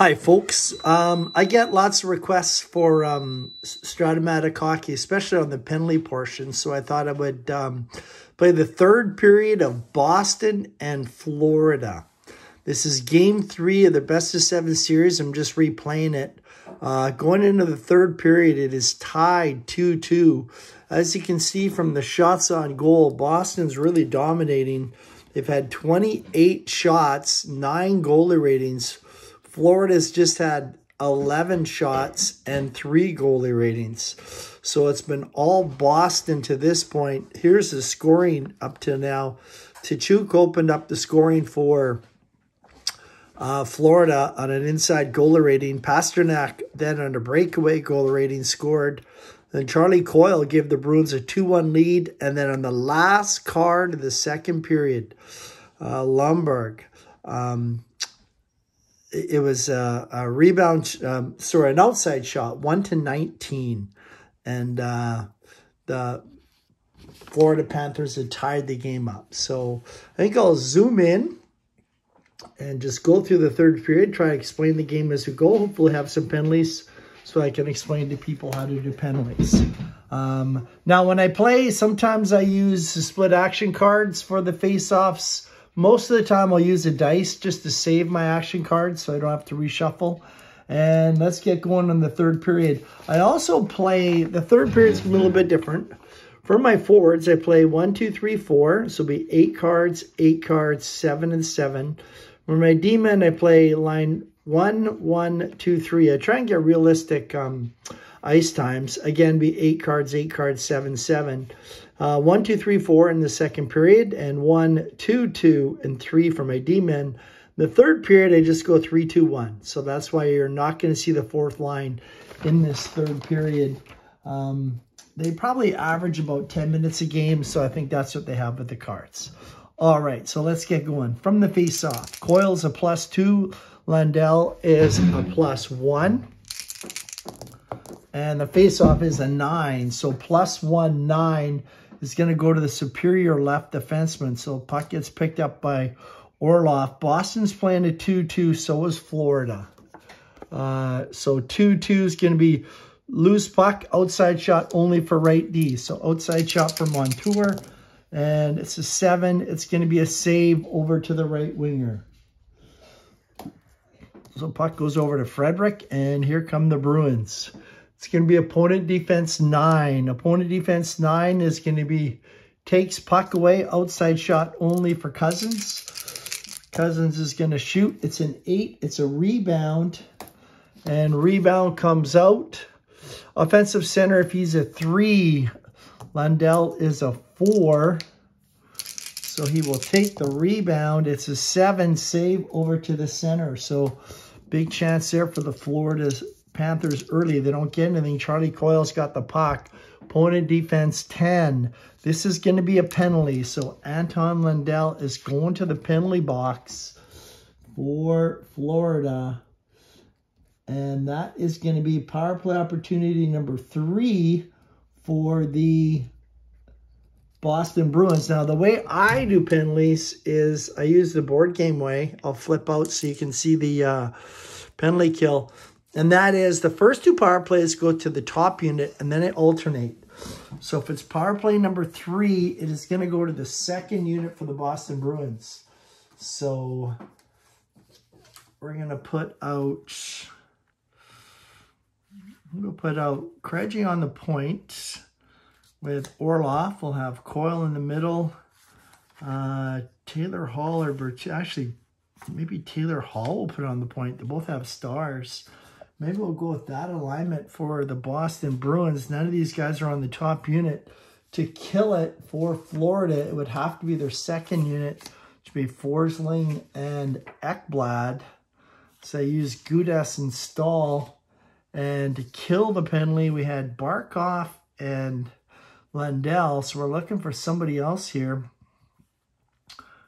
Hi, folks. Um, I get lots of requests for um, Strat-O-Matic hockey, especially on the penalty portion. So I thought I would um, play the third period of Boston and Florida. This is game three of the best of seven series. I'm just replaying it. Uh, going into the third period, it is tied 2 2. As you can see from the shots on goal, Boston's really dominating. They've had 28 shots, nine goalie ratings. Florida's just had 11 shots and three goalie ratings. So it's been all Boston to this point. Here's the scoring up to now. Tkachuk opened up the scoring for uh, Florida on an inside goalie rating. Pastrnak then on a breakaway goal rating scored. Then Charlie Coyle gave the Bruins a 2-1 lead. And then on the last card of the second period, uh, um, it was a, a rebound, um, sorry, an outside shot, 1 to 19. And uh, the Florida Panthers had tied the game up. So I think I'll zoom in and just go through the third period, try to explain the game as we go. Hopefully have some penalties so I can explain to people how to do penalties. Um, now, when I play, sometimes I use split action cards for the face-offs. Most of the time I'll use a dice just to save my action cards so I don't have to reshuffle. And let's get going on the third period. I also play, the third period is a little bit different. For my forwards, I play one, two, three, four. So it'll be eight cards, eight cards, seven, and seven. For my D-men, I play line one, one, two, three. I try and get realistic um, ice times. Again, be eight cards, eight cards, seven, seven. Uh, one, two, three, four in the second period, and one, two, two, and three for my D-men. The third period, I just go three, two, one. So that's why you're not going to see the fourth line in this third period. Um, they probably average about 10 minutes a game, so I think that's what they have with the cards. All right, so let's get going. From the face-off, Coyle's a plus two, Lundell is a plus one. And the face-off is a nine, so plus one, nine is going to go to the superior left defenseman. So puck gets picked up by Orlov. Boston's playing a 2-2, so is Florida. Uh, so 2-2 is going to be loose puck, outside shot only for right D. So outside shot for Montour. And it's a 7. It's going to be a save over to the right winger. So puck goes over to Frederic, and here come the Bruins. It's going to be opponent defense nine. Opponent defense nine is going to be takes puck away, outside shot only for Cousins. Cousins is going to shoot. It's an eight. It's a rebound. And rebound comes out. Offensive center, if he's a three, Lundell is a four. So he will take the rebound. It's a seven save over to the center. So big chance there for the Florida's Panthers early. They don't get anything. Charlie Coyle's got the puck. Opponent defense 10. This is going to be a penalty. So Anton Lundell is going to the penalty box for Florida. And that is going to be power play opportunity number three for the Boston Bruins. Now, the way I do penalties is I use the board game way. I'll flip out so you can see the uh, penalty kill. And that is the first two power plays go to the top unit and then it alternate. So if it's power play number three, it is going to go to the second unit for the Boston Bruins. So we're going to put out, I'm going to put out Krejci on the point with Orlov. We'll have Coyle in the middle. Uh, Taylor Hall or actually, maybe Taylor Hall will put on the point. They both have stars. Maybe we'll go with that alignment for the Boston Bruins. None of these guys are on the top unit. To kill it for Florida, it would have to be their second unit, which would be Forsling and Ekblad. So use Gudas and Staal. And to kill the penalty, we had Barkov and Lundell. So we're looking for somebody else here.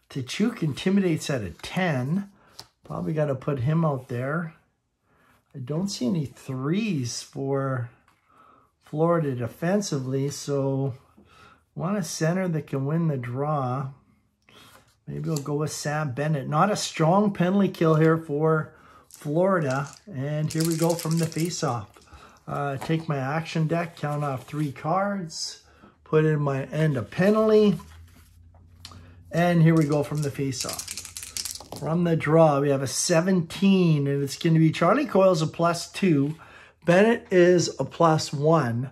Tkachuk intimidates at a 10. Probably got to put him out there. I don't see any threes for Florida defensively, so want a center that can win the draw. Maybe we'll go with Sam Bennett. Not a strong penalty kill here for Florida. And here we go from the face-off. Uh, take my action deck, count off three cards, put in my end of penalty. And here we go from the face-off. From the draw, we have a 17, and it's going to be Charlie Coyle's a plus two. Bennett is a plus one.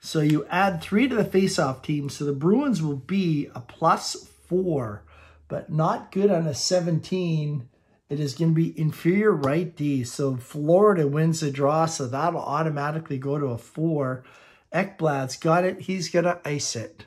So you add three to the face-off team. So the Bruins will be a plus four, but not good on a 17. It is going to be inferior right D. So Florida wins the draw, so that'll automatically go to a four. Ekblad's got it. He's going to ice it.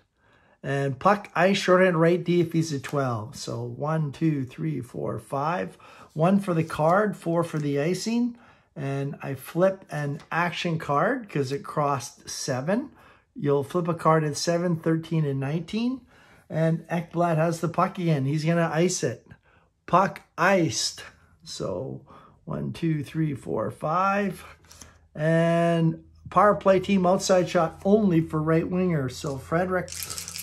And puck ice shorthand right D if he's a 12. So one, two, three, four, five. One for the card, four for the icing. And I flip an action card because it crossed seven. You'll flip a card at 7, 13, and 19. And Ekblad has the puck again. He's going to ice it. Puck iced. So one, two, three, four, five. And power play team outside shot only for right winger. So Frederic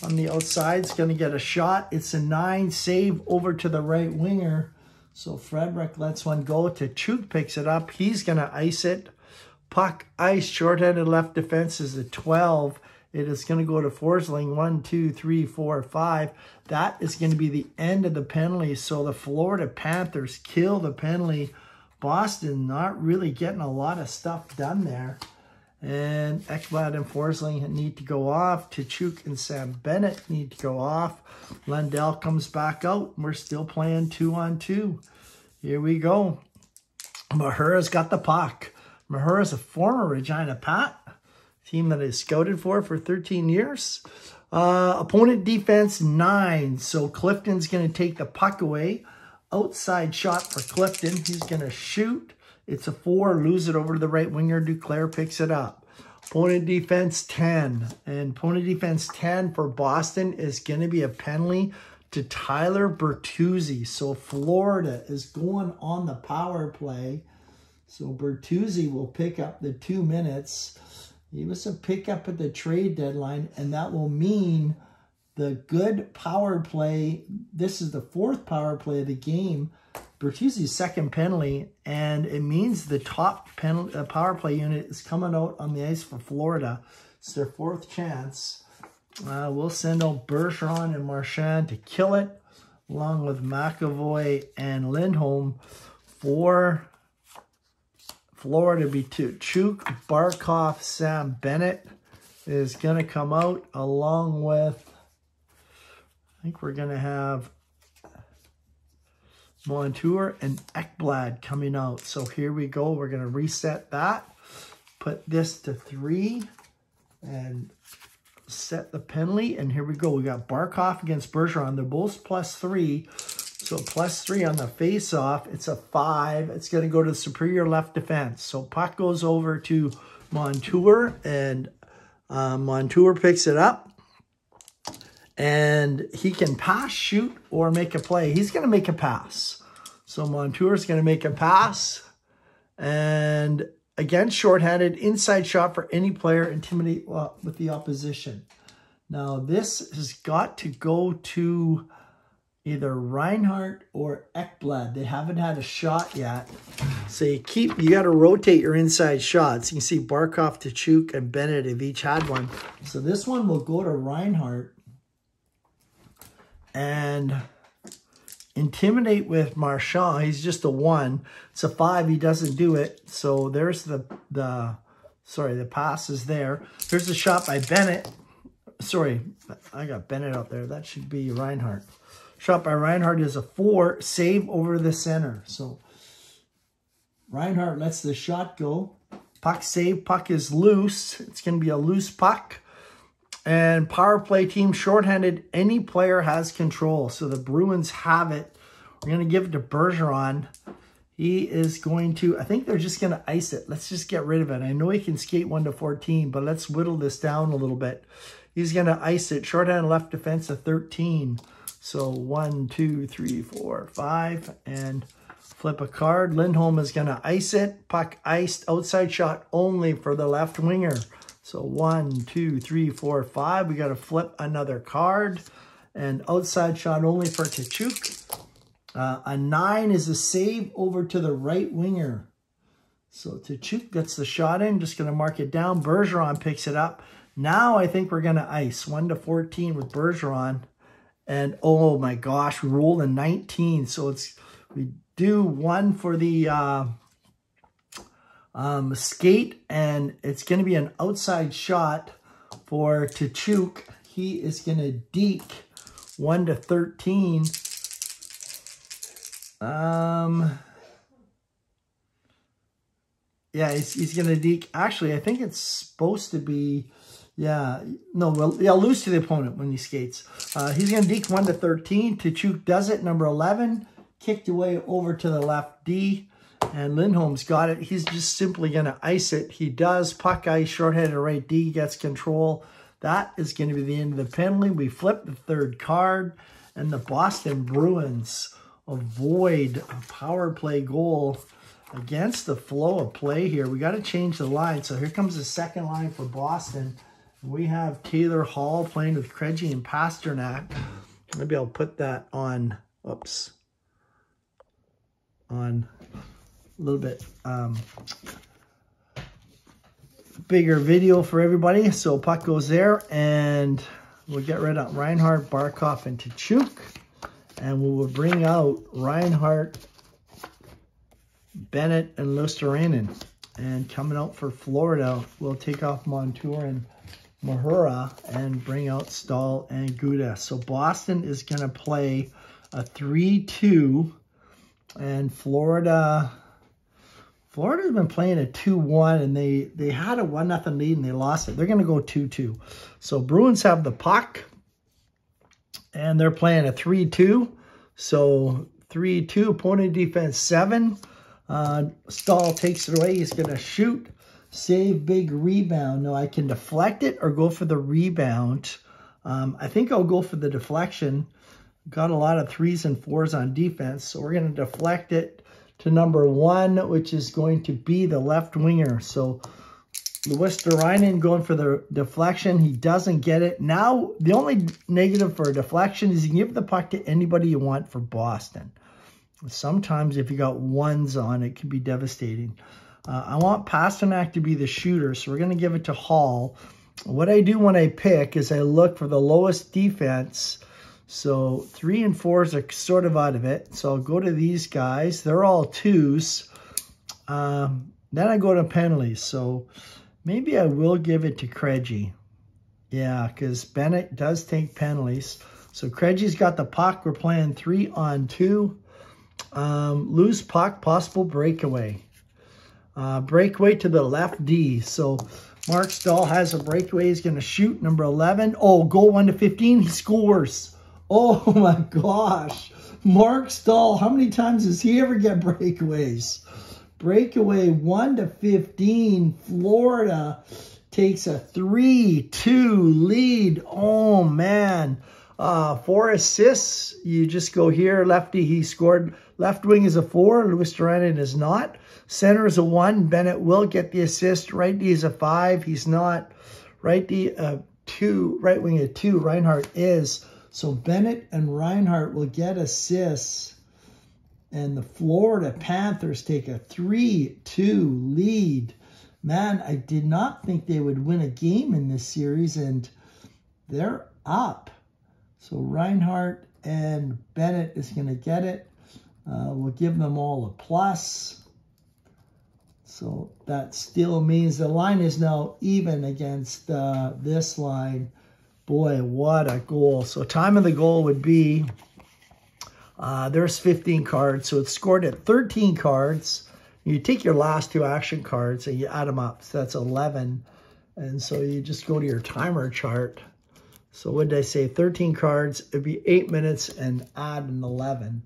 on the outside It's going to get a shot. It's a nine save over to the right winger. So Frederic lets one go. Tkachuk picks it up. He's going to ice it. Puck ice, short-handed left defense is a 12. It is going to go to Forsling. One, two, three, four, five. That is going to be the end of the penalty. So the Florida Panthers kill the penalty. Boston not really getting a lot of stuff done there. And Ekblad and Forsling need to go off. Tkachuk and Sam Bennett need to go off. Lundell comes back out. We're still playing two on two. Here we go. Mahura's got the puck. Mahura's a former Regina Pat, team that I scouted for for 13 years. Uh, opponent defense, nine. So Clifton's going to take the puck away. Outside shot for Clifton. He's going to shoot. It's a four, lose it over to the right winger. Duclair picks it up. Opponent defense 10. And opponent defense 10 for Boston is going to be a penalty to Tyler Bertuzzi. So Florida is going on the power play. So Bertuzzi will pick up the two minutes. He was a pickup at the trade deadline, and that will mean the good power play. This is the fourth power play of the game. Bertuzzi's second penalty, and it means the top penalty, uh, power play unit is coming out on the ice for Florida. It's their fourth chance. Uh, we'll send out Bergeron and Marchand to kill it, along with McAvoy and Lindholm for Florida be two. Chuk, Barkov, Sam Bennett is going to come out along with, I think we're going to have Montour and Ekblad coming out. So here we go. We're going to reset that. Put this to three and set the penalty. And here we go. We got Barkov against Bergeron. They're both plus three. So plus three on the face-off. It's a five. It's going to go to the superior left defense. So puck goes over to Montour. And uh, Montour picks it up and he can pass, shoot, or make a play. He's going to make a pass. So Montour is going to make a pass. And again, shorthanded, inside shot for any player, intimidate well, with the opposition. Now, this has got to go to either Reinhart or Ekblad. They haven't had a shot yet. So you keep, you got to rotate your inside shots. You can see Barkov, Tkachuk, and Bennett have each had one. So this one will go to Reinhart and intimidate with Marchand. He's just a one. It's a five. He doesn't do it. So there's the, the sorry, the pass is there. There's a shot by Bennett. Sorry, I got Bennett out there. That should be Reinhart. Shot by Reinhart is a four. Save over the center. So Reinhart lets the shot go. Puck save. Puck is loose. It's going to be a loose puck. And power play team shorthanded, any player has control. So the Bruins have it. We're going to give it to Bergeron. He is going to, I think they're just going to ice it. Let's just get rid of it. I know he can skate 1 to 14, but let's whittle this down a little bit. He's going to ice it. Shorthand left defense of 13. So one, two, three, four, five, and flip a card. Lindholm is going to ice it. Puck iced. Outside shot only for the left winger. So one, two, three, four, five. We got to flip another card. And outside shot only for Tkachuk. Uh, a nine is a save over to the right winger. So Tkachuk gets the shot in. Just going to mark it down. Bergeron picks it up. Now I think we're going to ice 1 to 14 with Bergeron. And oh my gosh, we rolled a 19. So it's we do one for the uh, um, skate. And it's going to be an outside shot for Tkachuk. He is going to deke 1 to 13. Um, yeah, he's, he's going to deke. Actually, I think it's supposed to be, yeah, no, well, yeah, lose to the opponent when he skates. Uh, he's going to deke 1 to 13. Tkachuk does it, number 11. Kicked away over to the left D. And Lindholm's got it. He's just simply going to ice it. He does. Puck ice, shorthanded right D, gets control. That is going to be the end of the penalty. We flip the third card. And the Boston Bruins avoid a power play goal against the flow of play here. We got to change the line. So here comes the second line for Boston. We have Taylor Hall playing with Krejci and Pastrnak. Maybe I'll put that on, oops, on a little bit um, bigger video for everybody. So puck goes there and we'll get rid of Reinhart, Barkov, and Tkachuk. And we will bring out Reinhart, Bennett, and Luostarinen. And coming out for Florida, we'll take off Montour and Mahura and bring out Staal and Gudas. So Boston is going to play a 3-2. And Florida... Florida's been playing a 2-1, and they, they had a 1-0 lead, and they lost it. They're going to go 2-2. So Bruins have the puck and they're playing a 3-2. So 3-2, opponent defense 7. Uh, Staal takes it away. He's going to shoot, save, big rebound. No, I can deflect it or go for the rebound. Um, I think I'll go for the deflection. Got a lot of threes and fours on defense. So we're going to deflect it to number one, which is going to be the left winger. So Luostarinen going for the deflection. He doesn't get it. Now, the only negative for a deflection is you can give the puck to anybody you want for Boston. Sometimes if you got ones on, it can be devastating. Uh, I want Pastrnak to be the shooter, so we're going to give it to Hall. What I do when I pick is I look for the lowest defense. So three and fours are sort of out of it. So I'll go to these guys. They're all twos. Um, then I go to penalties. So Maybe I will give it to Krejci. Yeah, because Bennett does take penalties. So Krejci's got the puck. We're playing three on two. Um, loose puck, possible breakaway. Uh, breakaway to the left D. So Marc Staal has a breakaway. He's going to shoot number 11. Oh, goal 1 to 15. He scores. Oh, my gosh. Marc Staal, how many times does he ever get breakaways? Breakaway 1 to 15. Florida takes a 3-2 lead. Oh, man. Uh, four assists. You just go here. Lefty, he scored. Left wing is a four. Luostarinen is not. Center is a one. Bennett will get the assist. Right D is a five. He's not. Right D, uh, two. Right wing a two. Reinhart is. So Bennett and Reinhart will get assists and the Florida Panthers take a 3-2 lead. Man, I did not think they would win a game in this series, and they're up. So Reinhart and Bennett is going to get it. Uh, we'll give them all a plus. So that still means the line is now even against uh, this line. Boy, what a goal. So time of the goal would be uh, there's 15 cards, so it's scored at 13 cards. You take your last two action cards and you add them up. So that's 11. And so you just go to your timer chart. So what did I say? 13 cards. It'd be 8 minutes and add an 11.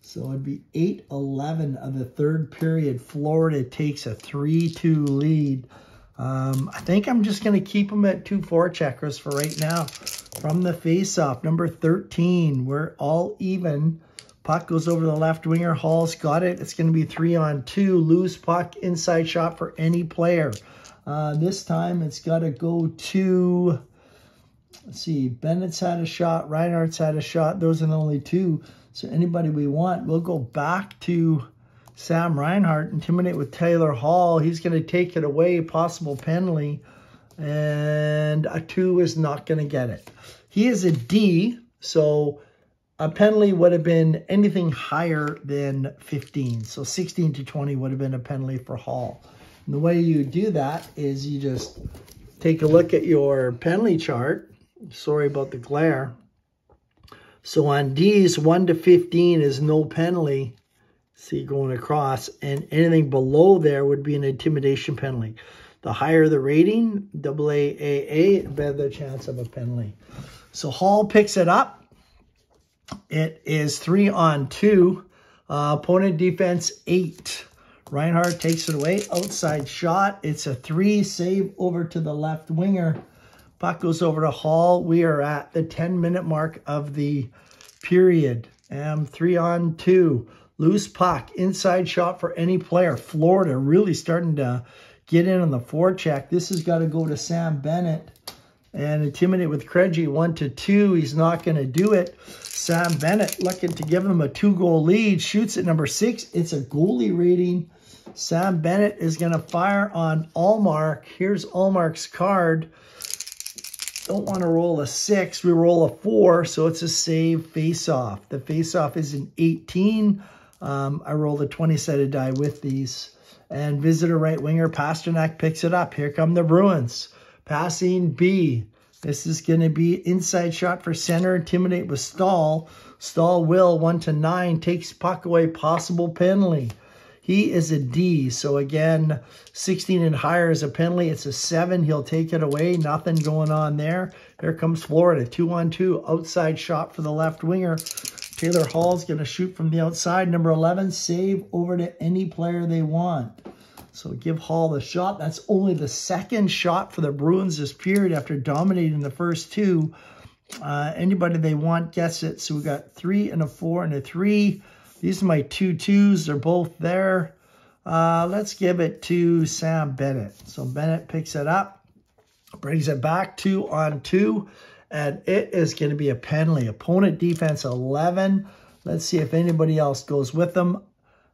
So it'd be 8-11 of the third period. Florida takes a 3-2 lead. Um, I think I'm just going to keep them at 2-4 checkers for right now. From the face-off, number 13, we're all even. Puck goes over the left winger. Hall's got it. It's going to be three on two. Loose puck, inside shot for any player. Uh, this time it's got to go to, let's see, Bennett's had a shot. Reinhart's had a shot. Those are the only two. So anybody we want, we'll go back to Sam Reinhart, intimidate with Taylor Hall. He's going to take it away, possible penalty. And a two is not going to get it. He is a D, so a penalty would have been anything higher than 15. So 16 to 20 would have been a penalty for Hall. And the way you do that is you just take a look at your penalty chart. Sorry about the glare. So on D's, 1 to 15 is no penalty. See going across. And anything below there would be an intimidation penalty. The higher the rating, AAA, the better the chance of a penalty. So Hall picks it up. It is three on two. Uh, opponent defense, eight. Reinhart takes it away. Outside shot. It's a three. Save over to the left winger. Puck goes over to Hall. We are at the 10-minute mark of the period. And three on two. Loose puck. Inside shot for any player. Florida really starting to get in on the forecheck. This has got to go to Sam Bennett. And intimidate with Krejci, one to two. He's not going to do it. Sam Bennett looking to give them a two-goal lead. Shoots at number six. It's a goalie rating. Sam Bennett is going to fire on Ullmark. Here's Ullmark's card. Don't want to roll a six. We roll a four, so it's a save face-off. The face-off is an 18. Um, I rolled a 20-sided die with these. And visitor right winger Pastrnak picks it up. Here come the Bruins. Passing B. This is going to be inside shot for center. Intimidate with Staal. Staal will, 1 to 9, takes puck away. Possible penalty. He is a D. So again, 16 and higher is a penalty. It's a 7. He'll take it away. Nothing going on there. Here comes Florida. 2 on 2. Outside shot for the left winger. Taylor Hall's going to shoot from the outside. Number 11, save over to any player they want. So give Hall the shot. That's only the second shot for the Bruins this period after dominating the first two. Uh, anybody they want gets it. So we got three and a four and a three. These are my two twos. They're both there. Uh, let's give it to Sam Bennett. So Bennett picks it up, brings it back two on two, and it is going to be a penalty. Opponent defense 11. Let's see if anybody else goes with them.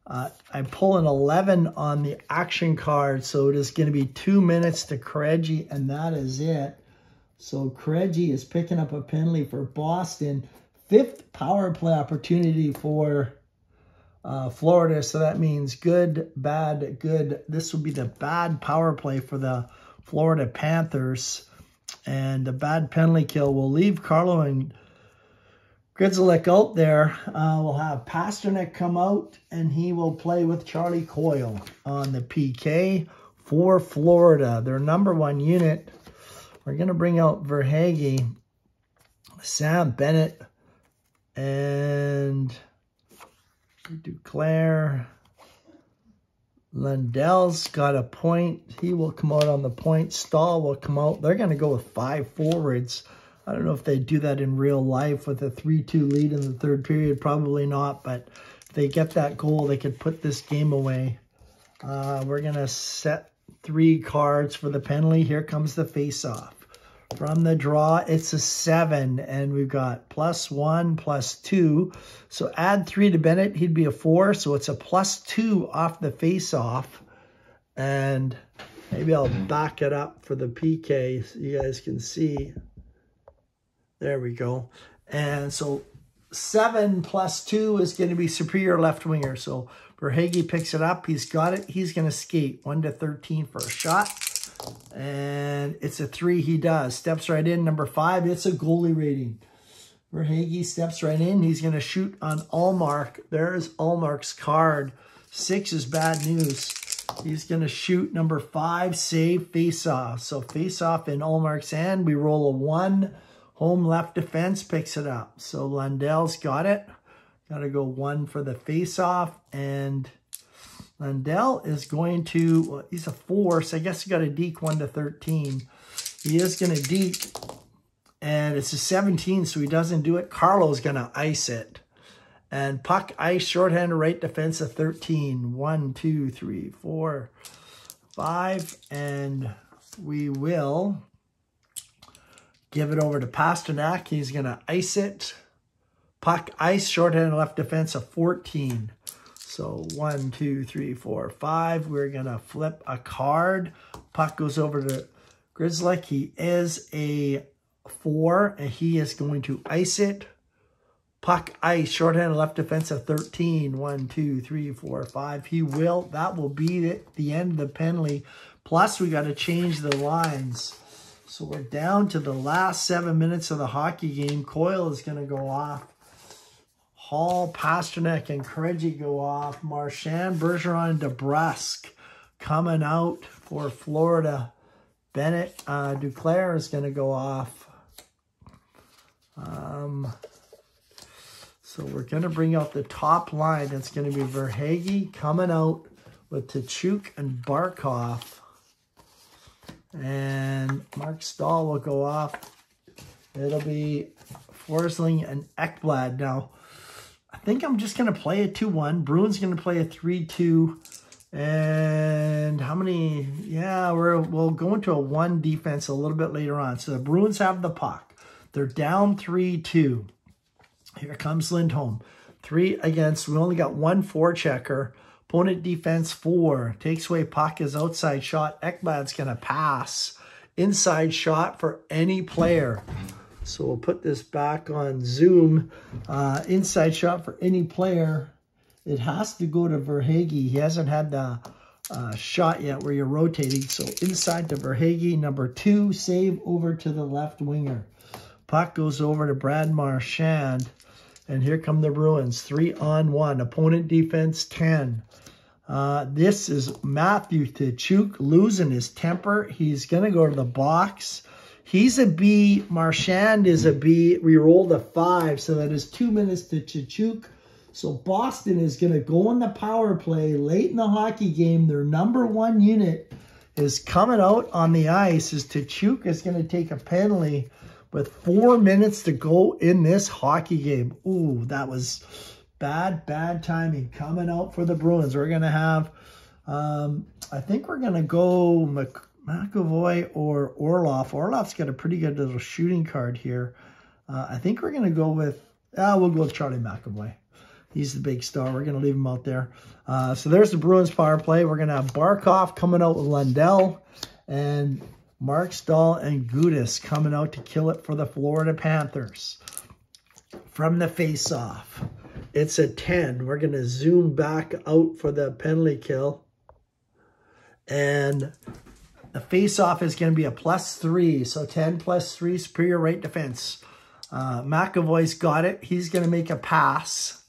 Uh, I pull an 11 on the action card, so it is going to be two minutes to Krejci, and that is it. So Krejci is picking up a penalty for Boston. Fifth power play opportunity for uh, Florida, so that means good, bad, good. This will be the bad power play for the Florida Panthers. And a bad penalty kill will leave Carlo and Grzelcyk out there. Uh, we'll have Pastrnak come out, and he will play with Charlie Coyle on the PK for Florida, their number one unit. We're going to bring out Verhaeghe, Sam Bennett, and Duclair. Lundell's got a point. He will come out on the point. Staal will come out. They're going to go with five forwards. I don't know if they do that in real life with a 3-2 lead in the third period. Probably not, but if they get that goal, they could put this game away. Uh, we're going to set three cards for the penalty. Here comes the face-off. From the draw, it's a 7, and we've got plus 1, plus 2. So add 3 to Bennett, he'd be a 4, so it's a plus 2 off the face-off. And maybe I'll back it up for the PK so you guys can see. There we go. And so 7 plus 2 is going to be superior left winger. So Verhaeghe picks it up. He's got it. He's going to skate 1 to 13 for a shot. And it's a 3 he does. Steps right in. Number 5, it's a goalie rating. Verhaeghe steps right in. He's going to shoot on Ullmark. There's Ullmark's card. 6 is bad news. He's going to shoot number 5, save face-off. So face-off in Ullmark's hand. We roll a 1. Home left defense picks it up. So Lundell's got it. Got to go one for the face-off. And Lundell is going to, well, he's a four, so I guess he got a deke 1 to 13. He is going to deke, and it's a 17, so he doesn't do it. Carlo's going to ice it. And puck ice, shorthanded right defense of 13. One, two, three, four, five. And we will Give it over to Pastrnak. He's going to ice it Puck ice, shorthanded left defense of 14. So one, two, three, four, five. We're going to flip a card. Puck goes over to Grzelcyk. He is a four, and he is going to ice it. Puck ice, shorthanded left defense of 13. One, two, three, four, five. He will. That will be it, the end of the penalty. Plus, we got to change the lines. So we're down to the last seven minutes of the hockey game. Coyle is going to go off. Hall, Pastrnak, and Krejci go off. Marchand, Bergeron, DeBrusk coming out for Florida. Bennett, uh, Duclair is going to go off. Um, so we're going to bring out the top line. It's going to be Verhaeghe coming out with Tkachuk and Barkov. And Marc Staal will go off. It'll be Forsling and Ekblad. Now, think I'm just going to play a 2-1. Bruins going to play a 3-2. And how many? Yeah, we're, we'll go into a 1 defense a little bit later on. So the Bruins have the puck. They're down 3-2. Here comes Lindholm. Three against, we only got one four-checker. Opponent defense four. Takes away puck is outside shot. Ekblad's going to pass. Inside shot for any player. So we'll put this back on Zoom. Uh, inside shot for any player. It has to go to Verhaeghe. He hasn't had the uh, shot yet where you're rotating. So inside to Verhaeghe. Number two, save over to the left winger. Puck goes over to Brad Marchand. And here come the Bruins. Three on one. Opponent defense, 10. Uh, this is Matthew Tkachuk losing his temper. He's going to go to the box. He's a B. Marchand is a B. We rolled a five, so that is two minutes to Tkachuk. So Boston is going to go on the power play late in the hockey game. Their number one unit is coming out on the ice. Is Tkachuk is going to take a penalty with four minutes to go in this hockey game. Ooh, that was bad, bad timing coming out for the Bruins. We're going to have, um, I think we're going to go McAvoy or Orlov. Orlov's got a pretty good little shooting card here. Uh, I think we're going to go with, ah, we'll go with Charlie McAvoy. He's the big star. We're going to leave him out there. Uh, so there's the Bruins power play. We're going to have Barkov coming out with Lundell. And Marc Staal and Gudas coming out to kill it for the Florida Panthers. From the face-off, it's a 10. We're going to zoom back out for the penalty kill. And the face-off is going to be a plus 3. So 10 plus 3, superior right defense. Uh, McAvoy's got it. He's going to make a pass.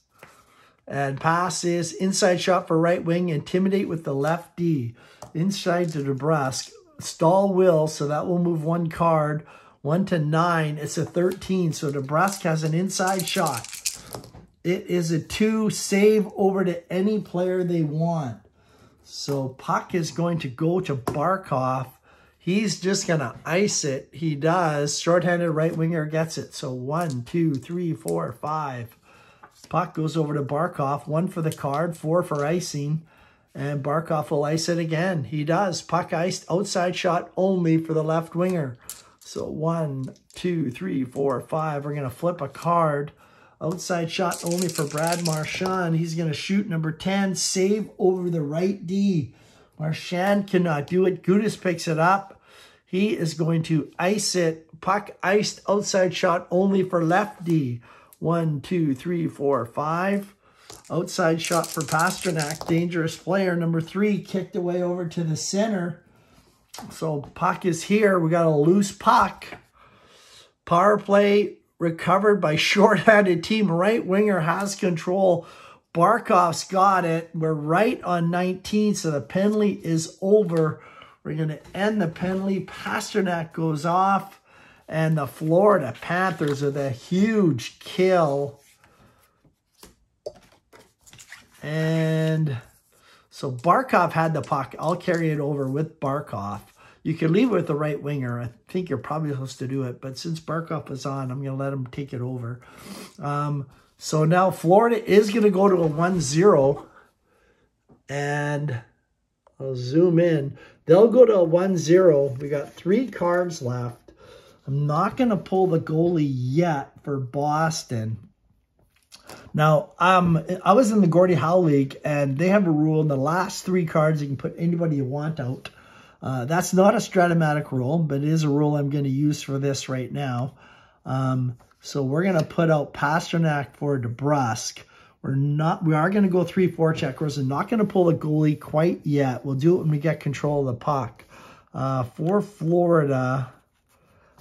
And pass is inside shot for right wing. Intimidate with the left D. Inside to DeBrusk. Staal will, so that will move one card. One to nine. It's a 13, so DeBrusk has an inside shot. It is a two save over to any player they want. So puck is going to go to Barkov. He's just going to ice it. He does. Shorthanded right winger gets it. So one, two, three, four, five. Puck goes over to Barkov. One for the card, four for icing. And Barkov will ice it again. He does. Puck iced, outside shot only for the left winger. So one, two, three, four, five. We're going to flip a card. Outside shot only for Brad Marchand. He's going to shoot number 10. Save over the right D. Marchand cannot do it. Gudas picks it up. He is going to ice it. Puck iced outside shot only for left D. One, two, three, four, five. Outside shot for Pastrnak. Dangerous player. Number three kicked away over to the center. So puck is here. We got a loose puck. Power play recovered by short-handed team. Right winger has control. Barkov's got it. We're right on 19, so the penalty is over. We're going to end the penalty. Pastrnak goes off, and the Florida Panthers with a huge kill. And so Barkov had the puck. I'll carry it over with Barkov. You can leave it with the right winger. I think you're probably supposed to do it. But since Barkov is on, I'm going to let him take it over. Um, so now Florida is going to go to a 1-0. And I'll zoom in. They'll go to a 1-0. We got three cards left. I'm not going to pull the goalie yet for Boston. Now, um, I was in the Gordie Howe League, and they have a rule in the last three cards you can put anybody you want out. Uh, that's not a Strat-O-Matic rule, but it is a rule I'm going to use for this right now. Um, so we're going to put out Pastrnak for DeBrusk. We're not, we are going to go three forecheckers and not going to pull the goalie quite yet. We'll do it when we get control of the puck. Uh, for Florida,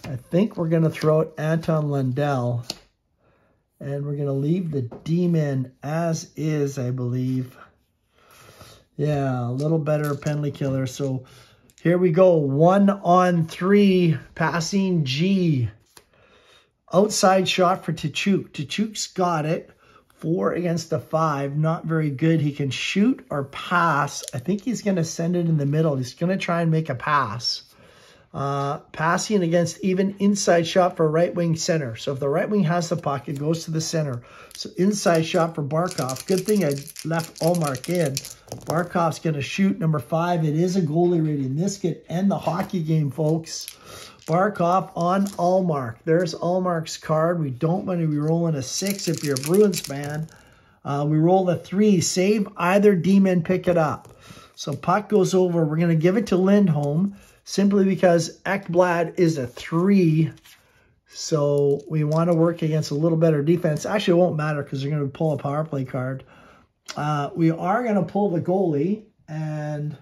I think we're going to throw out Anton Lundell. And we're going to leave the D-men as is, I believe. Yeah, a little better penalty killer. So here we go. One on three, passing G. Outside shot for Tkachuk. Tkachuk's got it. Four against the five. Not very good. He can shoot or pass. I think he's going to send it in the middle. He's going to try and make a pass. Uh, passing against even inside shot for right wing center. So if the right wing has the puck, it goes to the center. So inside shot for Barkov. Good thing I left Ullmark in. Barkov's going to shoot number five. It is a goalie rating. This could end the hockey game, folks. Barkov on Ullmark. There's Ullmark's card. We don't want to be rolling a six if you're a Bruins fan. Uh, we roll a three. Save either D-men, pick it up. So puck goes over. We're going to give it to Lindholm simply because Ekblad is a three. So we want to work against a little better defense. Actually, it won't matter because they're going to pull a power play card. Uh, we are going to pull the goalie, and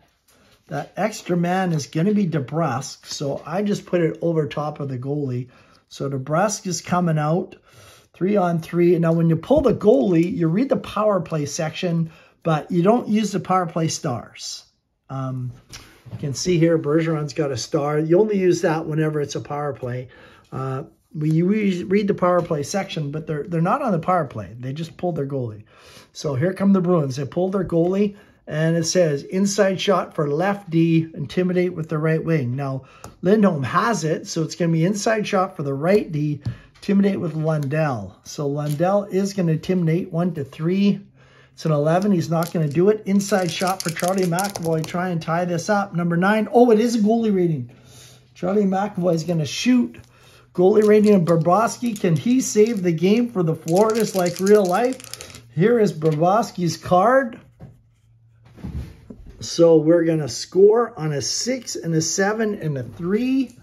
that extra man is going to be DeBrusk. So I just put it over top of the goalie. So DeBrusk is coming out, three on three. Now, when you pull the goalie, you read the power play section, but you don't use the power play stars. Um, you can see here Bergeron's got a star. You only use that whenever it's a power play. Uh, we read the power play section, but they're they're not on the power play. They just pulled their goalie. So here come the Bruins. They pulled their goalie, and it says inside shot for left D, intimidate with the right wing. Now Lindholm has it, so it's going to be inside shot for the right D, intimidate with Lundell. So Lundell is going to intimidate one to three. It's an 11. He's not going to do it. Inside shot for Charlie McAvoy. Try and tie this up. Number nine. Oh, it is a goalie rating. Charlie McAvoy is going to shoot. Goalie rating of Bobrovsky. Can he save the game for the Floridas like real life? Here is Bobrovsky's card. So we're going to score on a 6 and a 7 and a 3.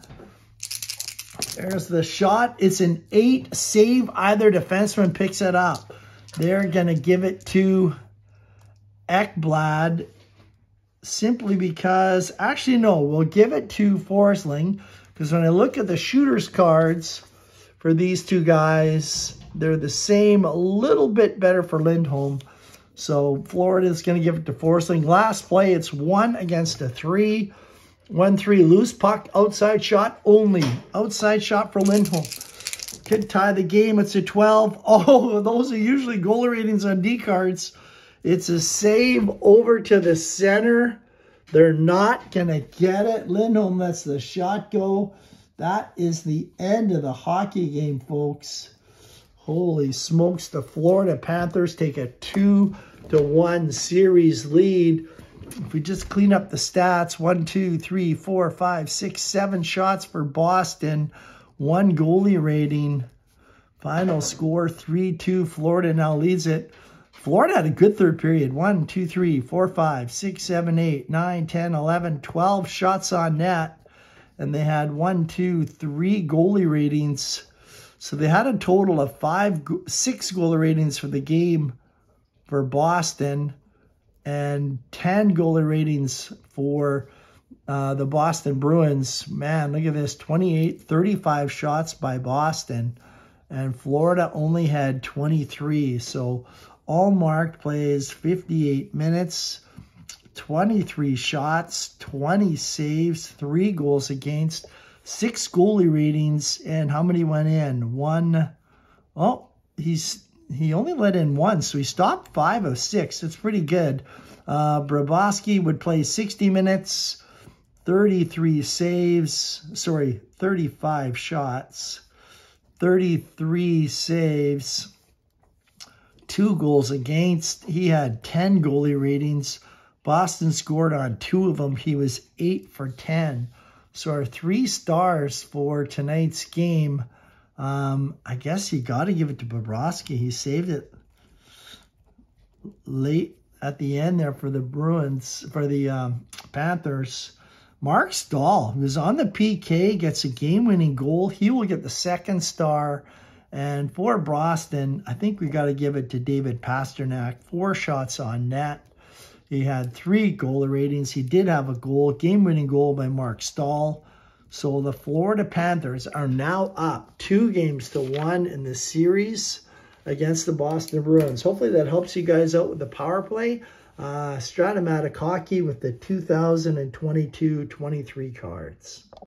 There's the shot. It's an 8. Save either defenseman picks it up. They're going to give it to Ekblad simply because, actually, no, we'll give it to Forsling because when I look at the shooter's cards for these two guys, they're the same, a little bit better for Lindholm. So Florida is going to give it to Forsling. Last play, it's one against a three. One three loose puck, outside shot only. Outside shot for Lindholm. Could tie the game. It's a 12. Oh, those are usually goal ratings on D cards. It's a save over to the center. They're not going to get it. Lindholm lets the shot go. That is the end of the hockey game, folks. Holy smokes. The Florida Panthers take a 2 to 1 series lead. If we just clean up the stats, one, two, three, four, five, six, seven shots for Boston one goalie rating. Final score 3-2. Florida now leads it. Florida had a good third period. 1, 2, 3, 4, 5, 6, 7, 8, 9, 10, 11, 12 shots on net. And they had 1, 2, 3 goalie ratings. So they had a total of five, six goalie ratings for the game for Boston and 10 goalie ratings for uh, the Boston Bruins, man, look at this 28, 35 shots by Boston, and Florida only had 23. So Ullmark plays 58 minutes, 23 shots, 20 saves, three goals against, six goalie ratings, and how many went in? One, oh, he's he only let in one, so he stopped five of six. It's pretty good. Uh, Bobrovsky would play 60 minutes, 33 saves, sorry, 35 shots, 33 saves, two goals against. He had 10 goalie ratings. Boston scored on two of them. He was 8 for 10. So our three stars for tonight's game, um, I guess you got to give it to Bobrovsky. He saved it late at the end there for the Bruins, for the um, Panthers. Marc Staal who's on the PK, gets a game-winning goal. He will get the second star. And for Boston, I think we got to give it to David Pastrnak. Four shots on net. He had three goal ratings. He did have a goal, game-winning goal by Marc Staal. So the Florida Panthers are now up two games to one in the series against the Boston Bruins. Hopefully that helps you guys out with the power play. Uh, Hockey with the 2022-23 cards.